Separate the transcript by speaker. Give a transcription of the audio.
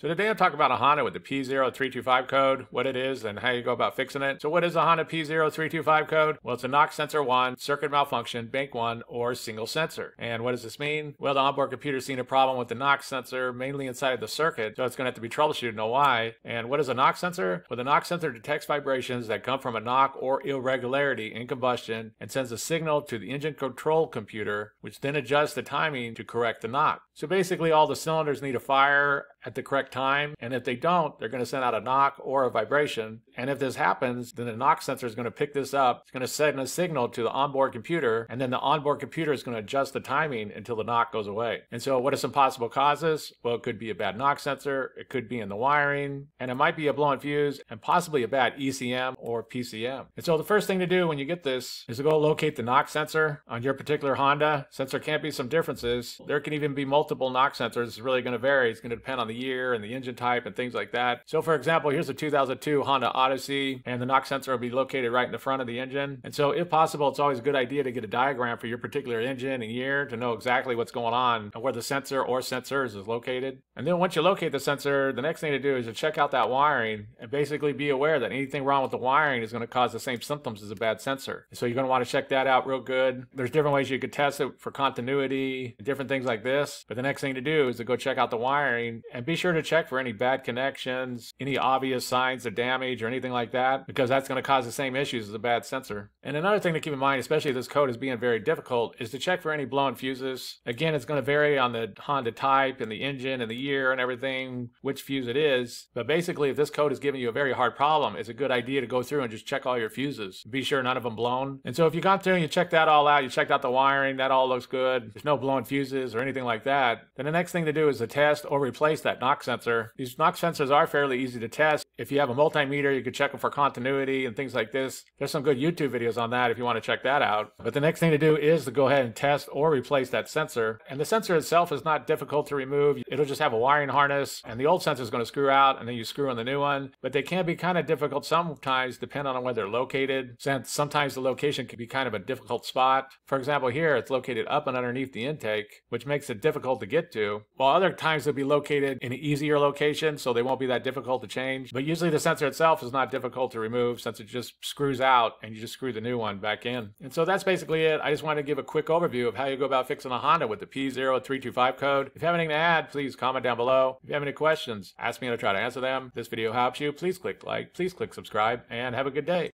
Speaker 1: So today I'll talk about a Honda with the P0325 code, what it is, and how you go about fixing it. So what is a Honda P0325 code? Well, it's a knock sensor 1, circuit malfunction, bank 1, or single sensor. And what does this mean? Well, the onboard computer's seen a problem with the knock sensor, mainly inside the circuit, so it's going to have to be troubleshooted know why. And what is a knock sensor? Well, the knock sensor detects vibrations that come from a knock or irregularity in combustion and sends a signal to the engine control computer, which then adjusts the timing to correct the knock. So basically, all the cylinders need to fire at the correct time. And if they don't, they're going to send out a knock or a vibration. And if this happens, then the knock sensor is going to pick this up. It's going to send a signal to the onboard computer. And then the onboard computer is going to adjust the timing until the knock goes away. And so, what are some possible causes? Well, it could be a bad knock sensor, it could be in the wiring, and it might be a blown fuse, and possibly a bad ECM or PCM. And so, the first thing to do when you get this is to go locate the knock sensor on your particular Honda. Since there can't be some differences, there can even be multiple knock sensors. It's really going to vary. It's going to depend on the year and the engine type and things like that. So for example, here's a 2002 Honda Odyssey and the knock sensor will be located right in the front of the engine. And so if possible, it's always a good idea to get a diagram for your particular engine and year to know exactly what's going on and where the sensor or sensors is located. And then once you locate the sensor, the next thing to do is to check out that wiring and basically be aware that anything wrong with the wiring is going to cause the same symptoms as a bad sensor. So you're going to want to check that out real good. There's different ways you could test it for continuity, different things like this. But the next thing to do is to go check out the wiring and be sure to check for any bad connections, any obvious signs of damage or anything like that, because that's going to cause the same issues as a bad sensor. And another thing to keep in mind, especially if this code is being very difficult, is to check for any blown fuses. Again, it's going to vary on the Honda type and the engine and the year and everything, which fuse it is. But basically, if this code is giving you a very hard problem, it's a good idea to go through and just check all your fuses. Be sure none of them blown. And so if you got through and you checked that all out, you checked out the wiring, that all looks good, there's no blown fuses or anything like that, then the next thing to do is to test or replace that knock sensor. These knock sensors are fairly easy to test. If you have a multimeter, you could check them for continuity and things like this. There's some good YouTube videos on that if you want to check that out. But the next thing to do is to go ahead and test or replace that sensor. And the sensor itself is not difficult to remove. It'll just have a wiring harness and the old sensor is going to screw out and then you screw in the new one. But they can be kind of difficult sometimes depending on where they're located. Since sometimes the location can be kind of a difficult spot. For example, here it's located up and underneath the intake, which makes it difficult to get to. While other times it'll be located in an easier location, so they won't be that difficult to change. But usually the sensor itself is not difficult to remove since it just screws out and you just screw the new one back in. And so that's basically it. I just wanted to give a quick overview of how you go about fixing a Honda with the P0325 code. If you have anything to add, please comment down below. If you have any questions, ask me and I'll try to answer them. If this video helps you, please click like, please click subscribe, and have a good day.